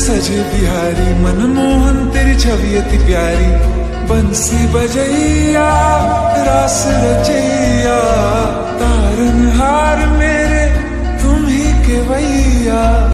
सजे बिहारी, मनमोहन, तेरी छवि अति प्यारी। बंसी बजैया, रास रचैया तारन हार मेरे, तुम ही केवैया